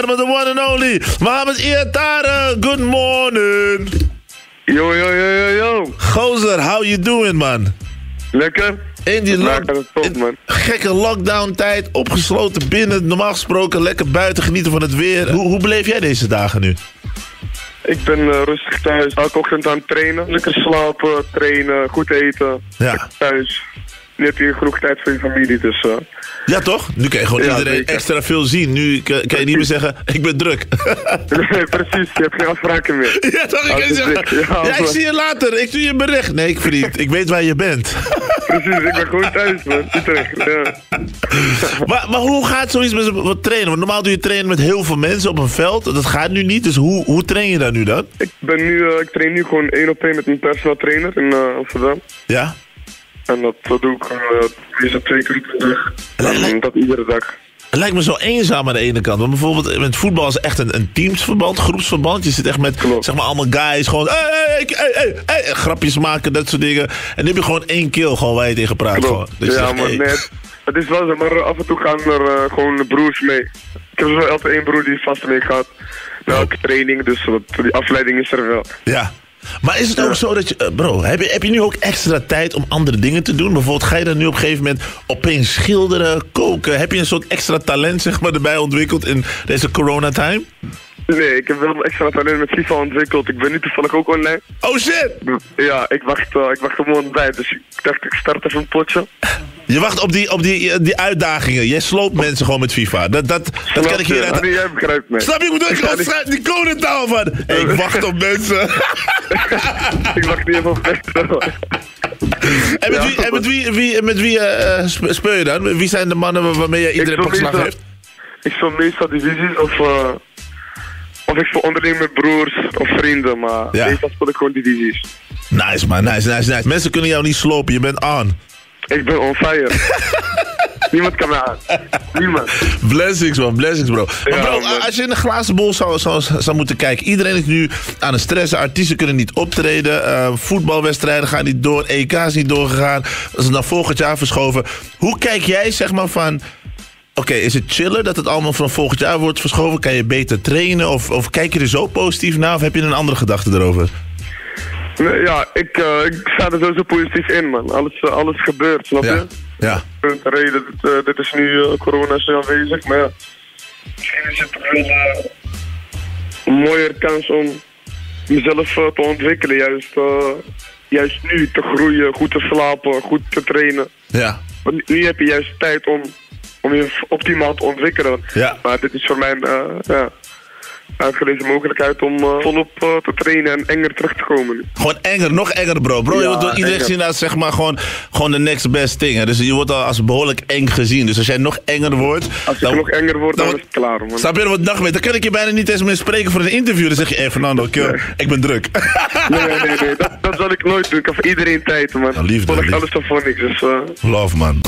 with the one and only Mohamed Iatare. Good morning. Yo, yo, yo, yo, yo. Gozer, how you doing, man? Lekker? In die lock- top, man. gekke lockdown tijd, opgesloten binnen. Normaal gesproken lekker buiten genieten van het weer. Hoe, hoe beleef jij deze dagen nu? Ik ben eh, rustig thuis. Elke ochtend aan het trainen. Lekker slapen, trainen, goed eten. Ja. Thuis. Nu heb je genoeg tijd voor je familie, dus... eh, Ja, toch? Nu kan je gewoon Ja, iedereen zeker. extra veel zien. Nu kan, kan je niet meer zeggen, ik ben druk. nee, precies. Je hebt geen afspraken meer. ja, toch? Ik kan zeggen, dik- ja, ja, ik zie je later. Ik stuur je een bericht. Nee, ik vriend, ik weet waar je bent. Precies, ik ben gewoon thuis, man. Utrecht, ja. maar, maar hoe gaat zoiets met wat trainen? Want normaal doe je trainen met heel veel mensen op een veld. Dat gaat nu niet. Dus hoe, hoe train je daar nu dan? Ik ben nu, eh, ik train nu gewoon één op één met een personal trainer in eh, Amsterdam. Ja? En dat, dat doe ik uh, twee keer per dag. En dat iedere dag. Het lijkt me zo eenzaam aan de ene kant. Want bijvoorbeeld met voetbal is echt een, een teamsverband, groepsverband. Je zit echt met Klopt. zeg maar allemaal guys. Gewoon hey, hey, hey, grapjes maken, dat soort dingen. En dan heb je gewoon één kill gewoon waar je tegen praat. Gewoon. Dat Ja, zegt, maar nee, het, is wel zo, maar af en toe gaan er eh, gewoon broers mee. Ik heb wel altijd één broer die vast mee gaat. Naar elke training, dus wat, die afleiding is er wel. Ja. Maar is het ook zo dat je, eh, bro, heb je, heb je nu ook extra tijd om andere dingen te doen? Bijvoorbeeld, ga je dan nu op een gegeven moment opeens schilderen, koken? Heb je een soort extra talent, zeg maar, erbij ontwikkeld in deze coronatime? Nee, ik heb wel extra talent met FIFA ontwikkeld. Ik ben nu toevallig ook online. Oh shit! Ja, ik wacht, eh, ik wacht er morgen bij, dus ik dacht ik start even een potje. Je wacht op die, op die, eh, die uitdagingen. Jij sloopt mensen gewoon met FIFA. Dat, dat, dat kan ik hier jij begrijpt me. Snap je? Ik bedoel, ik ontschrijf die codetaal van. Ik wacht op mensen. ik wacht niet even op en met wie, en met wie, wie, met wie eh, sp- speel je dan? Wie zijn de mannen waar- waarmee je iedereen pak slag heeft? Ik speel meestal divisies of, eh, of ik speel onderling met broers of vrienden, maar Ja. meestal speel ik gewoon divisies. Nice man, nice, nice, nice. Mensen kunnen jou niet slopen, je bent on. Ik ben on fire. Niemand kan me aan. Niemand. Blessings man, blessings bro. Maar bro, als je in de glazen bol zou, zou, zou moeten kijken. Iedereen is nu aan het stressen. Artiesten kunnen niet optreden. eh, voetbalwedstrijden gaan niet door. EK's niet doorgegaan. Dat is naar volgend jaar verschoven. Hoe kijk jij zeg maar van... Oké, is het chiller dat het allemaal van volgend jaar wordt verschoven? Kan je beter trainen? Of, of kijk je er zo positief naar? Of heb je een andere gedachte erover? Nee, ja, ik, eh, ik sta er sowieso positief in, man. Alles, eh, alles gebeurt, snap Ja. je? Ja. Punt reden, dit, eh, dit is nu, corona is nu aanwezig, maar ja. Misschien is het wel een mooiere kans om mezelf te ontwikkelen. Juist, juist nu te groeien, goed te slapen, goed te trainen. Ja. Want nu- heb je juist tijd om, om je optimaal te ontwikkelen. Ja. Maar dit is voor mij ja, uitgelezen mogelijkheid om eh, volop eh, te trainen en enger terug te komen. Gewoon enger, nog enger, bro. Bro, je wordt door iedereen enger. gezien als zeg maar gewoon, gewoon de next best thing. Hè. Dus je wordt al als behoorlijk eng gezien. Dus als jij nog enger wordt. Als ik nog enger word, dan, dan- is het klaar, man. Snap je er wat nachtmerrie? Dan kan ik je bijna niet eens meer spreken voor een interview. Dan zeg je, hey Fernando, ik ben druk. Nee, nee, nee, nee. Dat, dat zal ik nooit doen. Ik heb voor iedereen tijd, man. Ja, liefde, liefde. alles dan voor niks, dus... eh, Love, man.